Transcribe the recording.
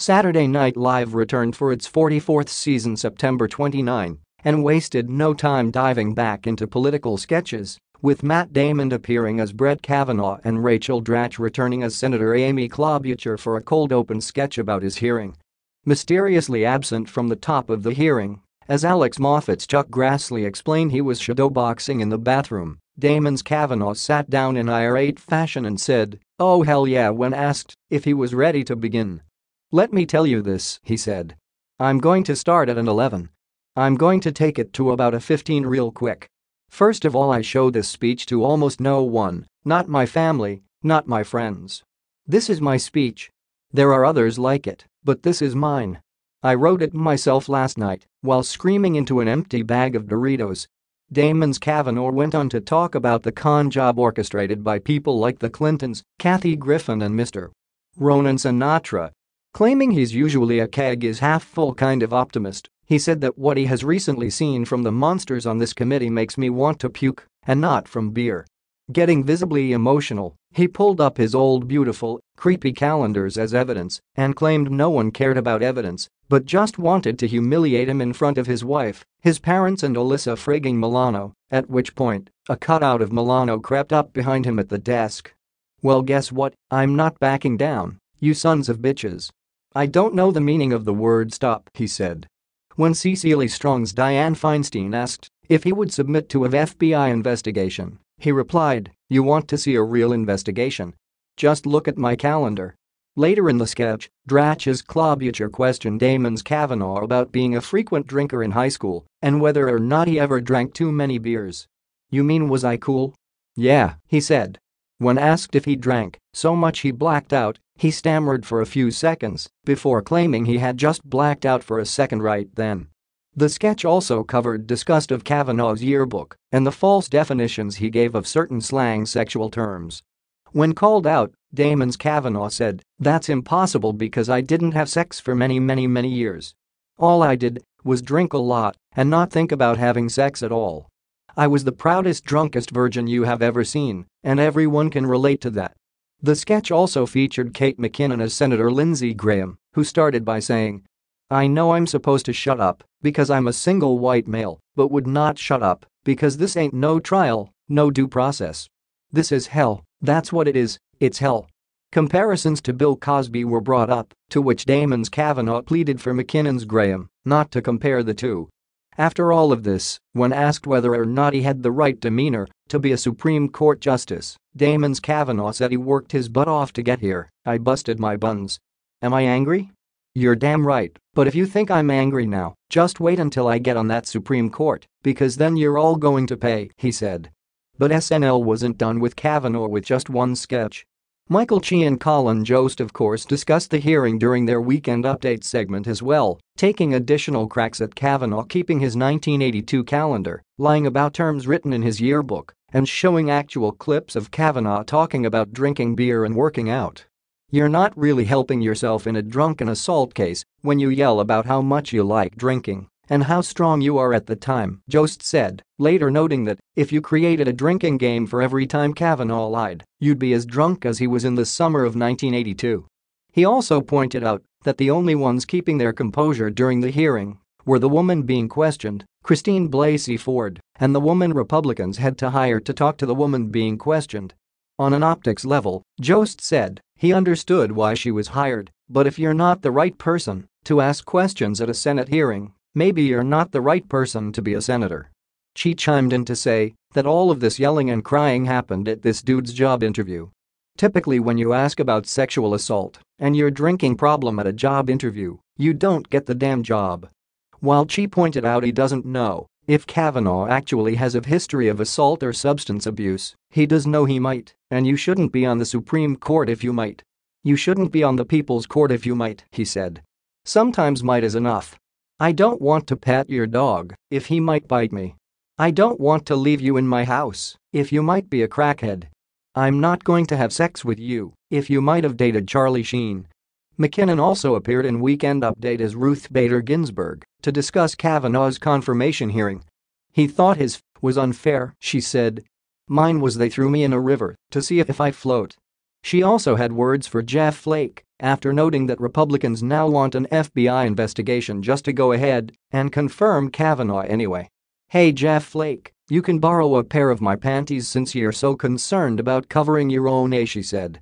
Saturday Night Live returned for its 44th season September 29 and wasted no time diving back into political sketches, with Matt Damon appearing as Brett Kavanaugh and Rachel Dratch returning as Senator Amy Klobuchar for a cold open sketch about his hearing. Mysteriously absent from the top of the hearing, as Alex Moffat's Chuck Grassley explained he was shadowboxing in the bathroom, Damon's Kavanaugh sat down in irate fashion and said, oh hell yeah when asked if he was ready to begin. Let me tell you this, he said. I'm going to start at an 11. I'm going to take it to about a 15 real quick. First of all I show this speech to almost no one, not my family, not my friends. This is my speech. There are others like it, but this is mine. I wrote it myself last night while screaming into an empty bag of Doritos. Damon's Kavanaugh went on to talk about the con job orchestrated by people like the Clintons, Kathy Griffin and Mr. Ronan Sinatra Claiming he's usually a keg is half-full kind of optimist, he said that what he has recently seen from the monsters on this committee makes me want to puke, and not from beer. Getting visibly emotional, he pulled up his old beautiful, creepy calendars as evidence and claimed no one cared about evidence but just wanted to humiliate him in front of his wife, his parents and Alyssa frigging Milano, at which point, a cutout of Milano crept up behind him at the desk. Well guess what, I'm not backing down, you sons of bitches. I don't know the meaning of the word stop, he said. When Cecily Strong's Dianne Feinstein asked if he would submit to a FBI investigation, he replied, you want to see a real investigation? Just look at my calendar. Later in the sketch, Dratch's Klobuchar questioned Damon's Kavanaugh about being a frequent drinker in high school and whether or not he ever drank too many beers. You mean was I cool? Yeah, he said. When asked if he drank so much he blacked out, he stammered for a few seconds before claiming he had just blacked out for a second right then. The sketch also covered disgust of Kavanaugh's yearbook and the false definitions he gave of certain slang sexual terms. When called out, Damon's Kavanaugh said, that's impossible because I didn't have sex for many many many years. All I did was drink a lot and not think about having sex at all. I was the proudest drunkest virgin you have ever seen, and everyone can relate to that. The sketch also featured Kate McKinnon as Senator Lindsey Graham, who started by saying, I know I'm supposed to shut up because I'm a single white male, but would not shut up because this ain't no trial, no due process. This is hell, that's what it is, it's hell. Comparisons to Bill Cosby were brought up, to which Damon's Kavanaugh pleaded for McKinnon's Graham not to compare the two. After all of this, when asked whether or not he had the right demeanor to be a Supreme Court justice, Damon's Kavanaugh said he worked his butt off to get here, I busted my buns. Am I angry? You're damn right, but if you think I'm angry now, just wait until I get on that Supreme Court, because then you're all going to pay, he said. But SNL wasn't done with Kavanaugh with just one sketch. Michael Che and Colin Jost of course discussed the hearing during their Weekend Update segment as well, taking additional cracks at Kavanaugh keeping his 1982 calendar, lying about terms written in his yearbook, and showing actual clips of Kavanaugh talking about drinking beer and working out. You're not really helping yourself in a drunken assault case when you yell about how much you like drinking and how strong you are at the time, Jost said, later noting that if you created a drinking game for every time Kavanaugh lied, you'd be as drunk as he was in the summer of 1982. He also pointed out that the only ones keeping their composure during the hearing were the woman being questioned, Christine Blasey Ford, and the woman Republicans had to hire to talk to the woman being questioned. On an optics level, Jost said he understood why she was hired, but if you're not the right person to ask questions at a Senate hearing, Maybe you're not the right person to be a senator. She chimed in to say that all of this yelling and crying happened at this dude's job interview. Typically when you ask about sexual assault and your drinking problem at a job interview, you don't get the damn job. While Che pointed out he doesn't know if Kavanaugh actually has a history of assault or substance abuse, he does know he might, and you shouldn't be on the Supreme Court if you might. You shouldn't be on the People's Court if you might, he said. Sometimes might is enough. I don't want to pet your dog if he might bite me. I don't want to leave you in my house if you might be a crackhead. I'm not going to have sex with you if you might have dated Charlie Sheen. McKinnon also appeared in Weekend Update as Ruth Bader Ginsburg to discuss Kavanaugh's confirmation hearing. He thought his was unfair, she said. Mine was they threw me in a river to see if I float. She also had words for Jeff Flake after noting that Republicans now want an FBI investigation just to go ahead and confirm Kavanaugh anyway. Hey Jeff Flake, you can borrow a pair of my panties since you're so concerned about covering your own A she said.